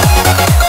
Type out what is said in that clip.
go, go, go.